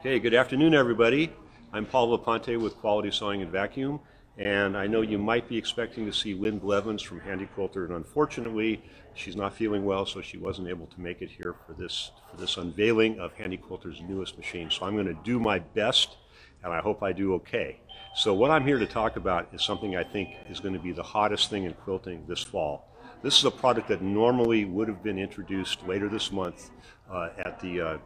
Okay, good afternoon, everybody. I'm Paul Laponte with Quality Sewing and Vacuum, and I know you might be expecting to see Lynn Blevins from Handi Quilter, and unfortunately, she's not feeling well, so she wasn't able to make it here for this for this unveiling of Handi Quilter's newest machine. So I'm going to do my best, and I hope I do okay. So what I'm here to talk about is something I think is going to be the hottest thing in quilting this fall. This is a product that normally would have been introduced later this month uh, at the uh,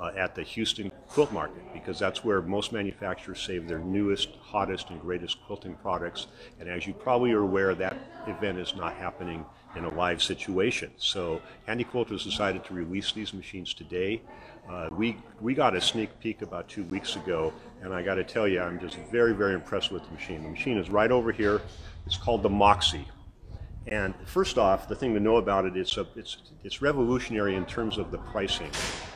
uh, at the Houston Quilt Market because that's where most manufacturers save their newest, hottest, and greatest quilting products. And as you probably are aware, that event is not happening in a live situation. So Handi Quilters decided to release these machines today. Uh, we, we got a sneak peek about two weeks ago, and I got to tell you, I'm just very, very impressed with the machine. The machine is right over here. It's called the Moxie. And first off, the thing to know about it is it's, it's revolutionary in terms of the pricing.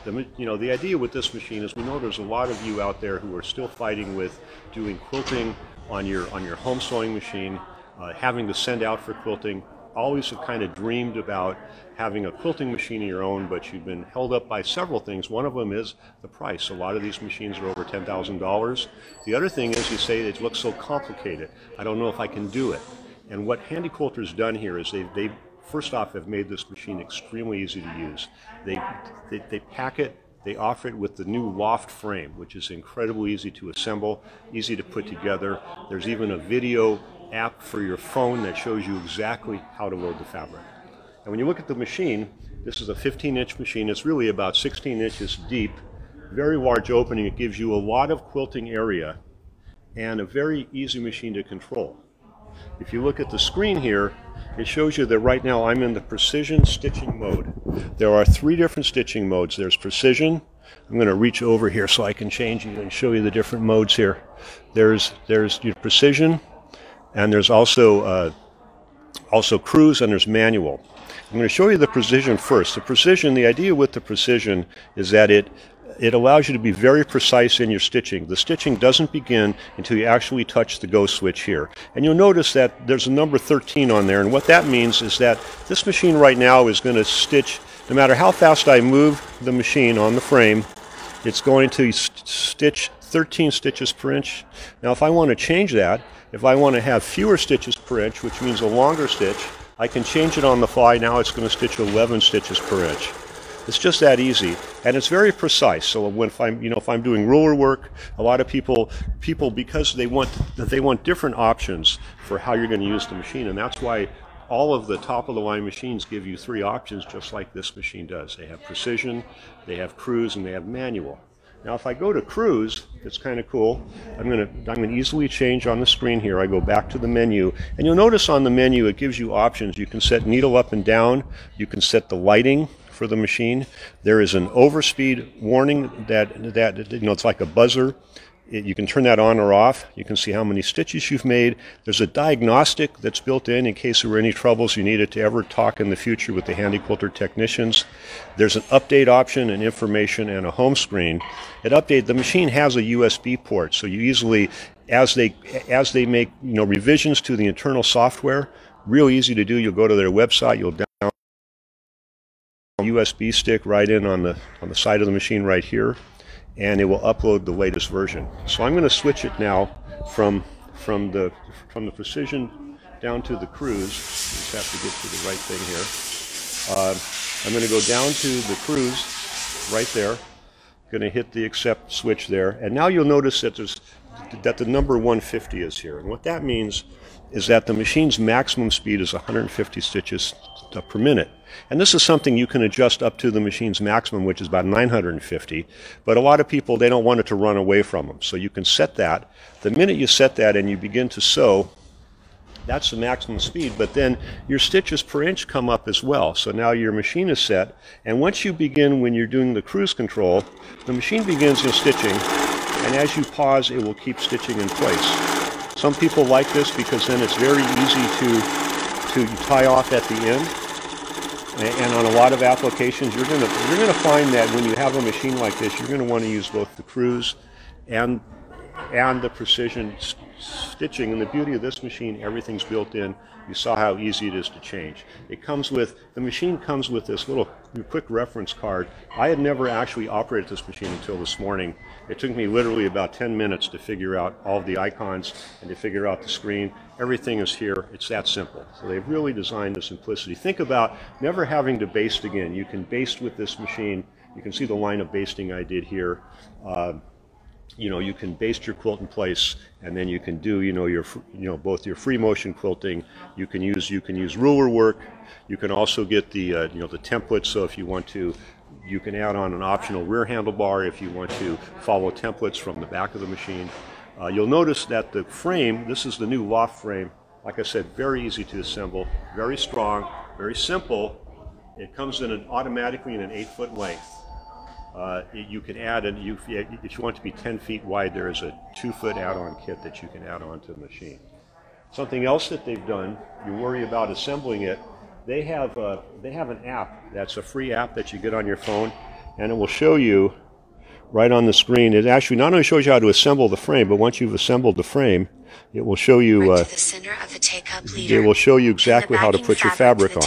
The, you know, the idea with this machine is we know there's a lot of you out there who are still fighting with doing quilting on your, on your home sewing machine, uh, having to send out for quilting, always have kind of dreamed about having a quilting machine of your own, but you've been held up by several things. One of them is the price. A lot of these machines are over $10,000. The other thing is you say it looks so complicated. I don't know if I can do it. And what Handi Quilter's done here is they, they first off have made this machine extremely easy to use. They, they, they pack it, they offer it with the new loft frame, which is incredibly easy to assemble, easy to put together. There's even a video app for your phone that shows you exactly how to load the fabric. And when you look at the machine, this is a 15 inch machine. It's really about 16 inches deep, very large opening. It gives you a lot of quilting area and a very easy machine to control. If you look at the screen here, it shows you that right now I'm in the precision stitching mode. There are three different stitching modes. There's precision. I'm going to reach over here so I can change you and show you the different modes here. There's there's your precision, and there's also uh, also cruise, and there's manual. I'm going to show you the precision first. The precision, the idea with the precision is that it it allows you to be very precise in your stitching. The stitching doesn't begin until you actually touch the go switch here. And you'll notice that there's a number 13 on there, and what that means is that this machine right now is going to stitch, no matter how fast I move the machine on the frame, it's going to st stitch 13 stitches per inch. Now if I want to change that, if I want to have fewer stitches per inch, which means a longer stitch, I can change it on the fly. Now it's going to stitch 11 stitches per inch. It's just that easy, and it's very precise. So when if I'm, you know, if I'm doing ruler work, a lot of people, people because they want that they want different options for how you're going to use the machine, and that's why all of the top of the line machines give you three options, just like this machine does. They have precision, they have cruise, and they have manual. Now, if I go to cruise, it's kind of cool. I'm going to I'm going to easily change on the screen here. I go back to the menu, and you'll notice on the menu it gives you options. You can set needle up and down. You can set the lighting for the machine. There is an overspeed warning that, that you know, it's like a buzzer. It, you can turn that on or off. You can see how many stitches you've made. There's a diagnostic that's built in in case there were any troubles you needed to ever talk in the future with the Handi Quilter technicians. There's an update option and information and a home screen. At update the machine has a USB port, so you easily as they as they make you know revisions to the internal software, real easy to do. You'll go to their website, you'll download USB stick right in on the on the side of the machine right here and it will upload the latest version. So I'm going to switch it now from from the from the precision down to the cruise. Just have to get to the right thing here. Uh, I'm going to go down to the cruise right there. Going to hit the accept switch there, and now you'll notice that there's that the number 150 is here, and what that means is that the machine's maximum speed is 150 stitches Uh, per minute. And this is something you can adjust up to the machine's maximum, which is about 950. But a lot of people, they don't want it to run away from them. So you can set that. The minute you set that and you begin to sew, that's the maximum speed. But then your stitches per inch come up as well. So now your machine is set. And once you begin, when you're doing the cruise control, the machine begins in stitching. And as you pause, it will keep stitching in place. Some people like this because then it's very easy to to tie off at the end. And on a lot of applications, you're going to you're going to find that when you have a machine like this, you're going to want to use both the cruise and and the precision stitching. And the beauty of this machine, everything's built in. You saw how easy it is to change. It comes with, the machine comes with this little quick reference card. I had never actually operated this machine until this morning. It took me literally about 10 minutes to figure out all the icons and to figure out the screen. Everything is here. It's that simple. So they've really designed the simplicity. Think about never having to baste again. You can baste with this machine. You can see the line of basting I did here. Uh, you know, you can baste your quilt in place, and then you can do, you know, your, you know, both your free motion quilting. You can use, you can use ruler work. You can also get the, uh, you know, the templates. So if you want to, you can add on an optional rear handlebar if you want to follow templates from the back of the machine. Uh, you'll notice that the frame, this is the new loft frame. Like I said, very easy to assemble, very strong, very simple. It comes in an automatically in an eight foot length. Uh, you can add, and you, if you want to be 10 feet wide, there is a two foot add-on kit that you can add on to the machine. Something else that they've done, you worry about assembling it, they have, a, they have an app that's a free app that you get on your phone, and it will show you right on the screen. It actually not only shows you how to assemble the frame, but once you've assembled the frame, it will show you. Uh, it will show you exactly how to put your fabric on.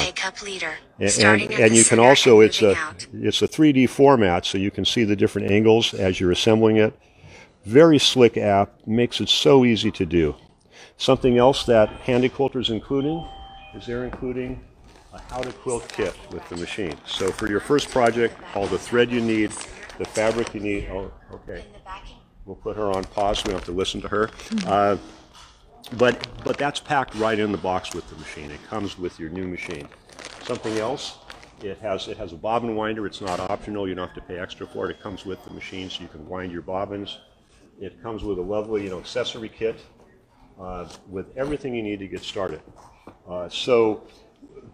And, and, and you can also it's a out. it's a 3D format, so you can see the different angles as you're assembling it. Very slick app, makes it so easy to do. Something else that Handi Quilter is including is they're including a how to quilt kit with the machine. So for your first project, all the thread you need, the fabric you need. Oh, okay. We'll put her on pause. We don't have to listen to her. Uh, but, but that's packed right in the box with the machine. It comes with your new machine. Something else, it has, it has a bobbin winder. It's not optional. You don't have to pay extra for it. It comes with the machine so you can wind your bobbins. It comes with a lovely you know, accessory kit uh, with everything you need to get started. Uh, so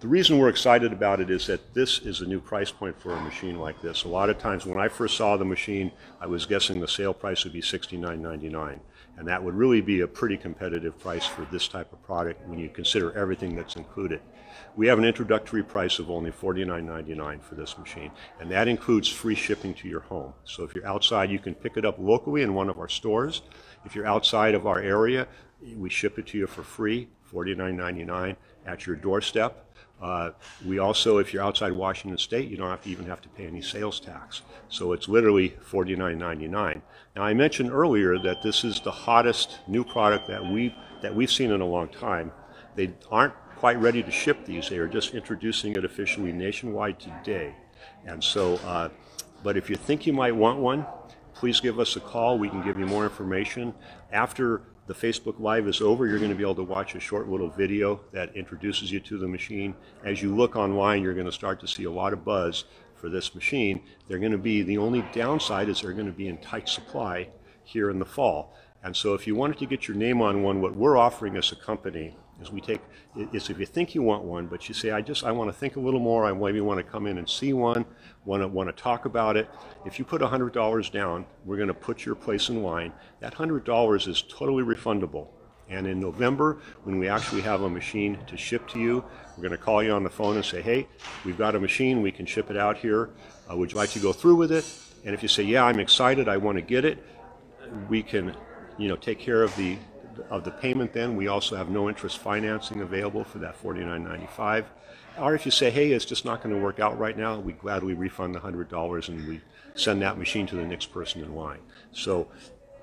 the reason we're excited about it is that this is a new price point for a machine like this. A lot of times when I first saw the machine, I was guessing the sale price would be $69.99. And that would really be a pretty competitive price for this type of product when you consider everything that's included. We have an introductory price of only $49.99 for this machine, and that includes free shipping to your home. So if you're outside, you can pick it up locally in one of our stores. If you're outside of our area, we ship it to you for free, $49.99 at your doorstep. Uh, we also, if you're outside Washington State, you don't have to even have to pay any sales tax. So it's literally $49.99. Now I mentioned earlier that this is the hottest new product that we've, that we've seen in a long time. They aren't quite ready to ship these. They are just introducing it officially nationwide today. And so, uh, but if you think you might want one, please give us a call. We can give you more information. After the Facebook Live is over, you're going to be able to watch a short little video that introduces you to the machine. As you look online, you're going to start to see a lot of buzz for this machine. They're going to be, the only downside is they're going to be in tight supply here in the fall. And so if you wanted to get your name on one, what we're offering as a company is we take, is if you think you want one, but you say, I just, I want to think a little more, I maybe want to come in and see one, want to, want to talk about it. If you put $100 down, we're going to put your place in line. That $100 is totally refundable. And in November, when we actually have a machine to ship to you, we're going to call you on the phone and say, hey, we've got a machine, we can ship it out here. Uh, would you like to go through with it? And if you say, yeah, I'm excited, I want to get it, we can you know, take care of the of the payment then. We also have no interest financing available for that $49.95. Or if you say, hey, it's just not going to work out right now, we gladly refund the $100 and we send that machine to the next person in line. So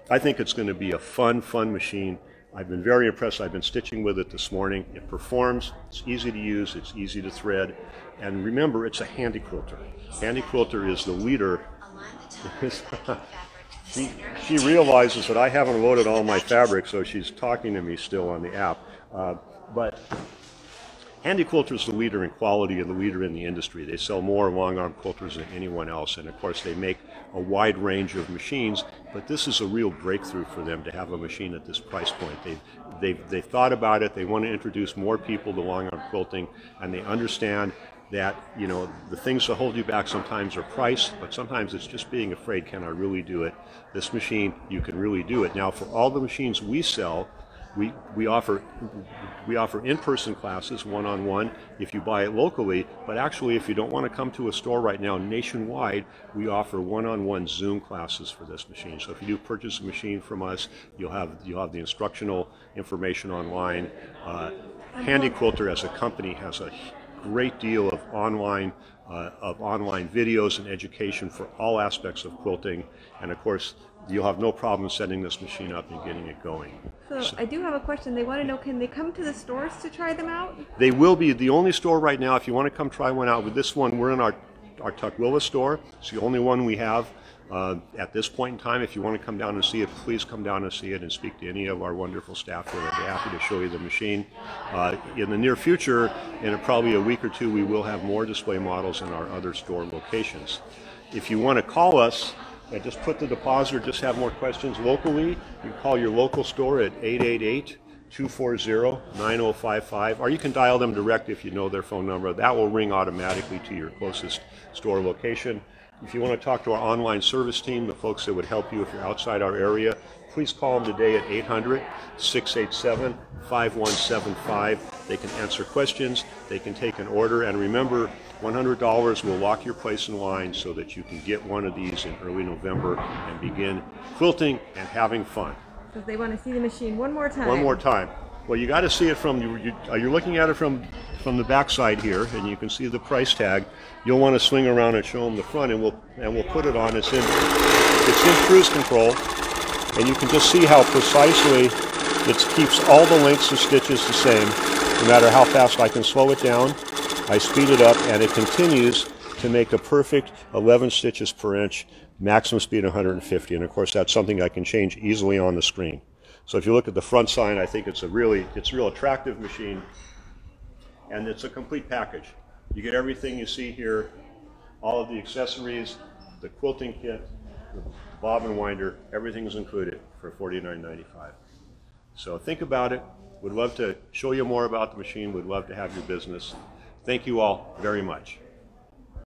I think it's going to be a fun, fun machine. I've been very impressed. I've been stitching with it this morning. It performs, it's easy to use, it's easy to thread. And remember, it's a Handi Quilter. Handi Quilter is the leader. She, she realizes that I haven't loaded all my fabric, so she's talking to me still on the app. Uh, but Handi Quilter is the leader in quality and the leader in the industry. They sell more long arm quilters than anyone else, and of course, they make a wide range of machines. But this is a real breakthrough for them to have a machine at this price point. They've, they've, they've thought about it, they want to introduce more people to long arm quilting, and they understand that you know the things that hold you back sometimes are price but sometimes it's just being afraid can i really do it this machine you can really do it now for all the machines we sell We, we offer we offer in-person classes one-on-one if you buy it locally, but actually if you don't want to come to a store right now nationwide, we offer one-on-one Zoom classes for this machine. So if you do purchase a machine from us, you'll have you'll have the instructional information online. Uh, Handi Quilter as a company has a great deal of online uh, of online videos and education for all aspects of quilting, and of course you'll have no problem setting this machine up and getting it going. So, I do have a question. They want to know, can they come to the stores to try them out? They will be the only store right now. If you want to come try one out with this one, we're in our our Tukwila store. It's the only one we have uh, at this point in time. If you want to come down and see it, please come down and see it and speak to any of our wonderful staff. They'll be happy to show you the machine. Uh, in the near future, in probably a week or two, we will have more display models in our other store locations. If you want to call us and just put the deposit or just have more questions locally, you can call your local store at 888 240 9055, or you can dial them direct if you know their phone number. That will ring automatically to your closest store location. If you want to talk to our online service team, the folks that would help you if you're outside our area, please call them today at 800 687 5175. They can answer questions, they can take an order, and remember, $100 will lock your place in line so that you can get one of these in early November and begin quilting and having fun. Because they want to see the machine one more time. One more time. Well, you got to see it from you, you, uh, you're looking at it from from the back side here, and you can see the price tag. You'll want to swing around and show them the front, and we'll and we'll put it on. It's in it's in cruise control, and you can just see how precisely it keeps all the lengths of stitches the same, no matter how fast I can slow it down. I speed it up, and it continues to make a perfect 11 stitches per inch, maximum speed 150. And of course, that's something I can change easily on the screen. So if you look at the front sign, I think it's a really, it's a real attractive machine, and it's a complete package. You get everything you see here, all of the accessories, the quilting kit, the bobbin winder, everything is included for $49.95. So think about it. Would love to show you more about the machine. Would love to have your business. Thank you all very much.